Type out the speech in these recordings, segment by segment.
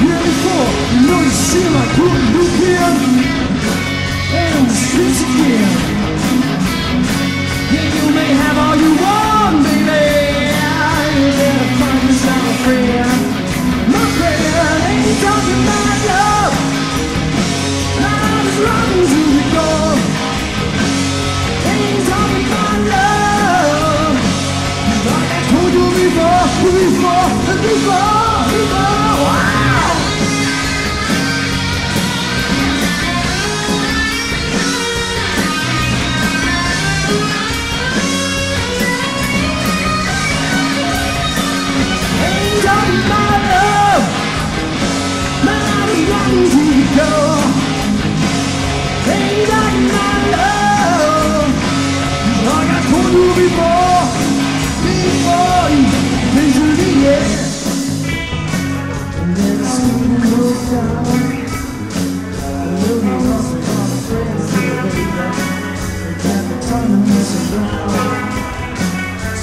Yeah, before. You know you seem like good looking. And on again. Yeah, you may have all you want, baby. You better find yourself a friend. My friend ain't talking about love. Love is running to the door. Ain't talking about love. Like I told you before, before, before, before.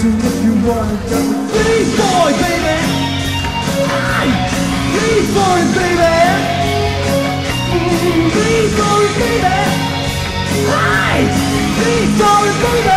So if you wanna go, be boy, baby. Hey, be boy, baby. Mm, Be boy, baby. Hey, be boy, baby.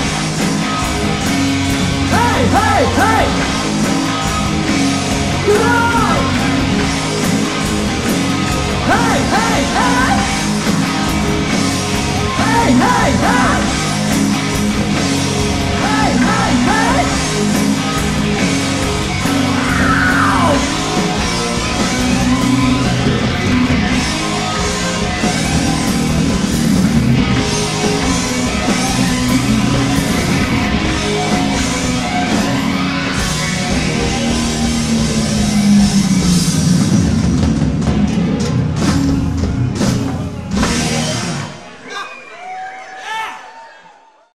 はいはいうわはいはいはいはいはい